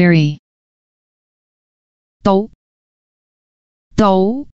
ferry 島島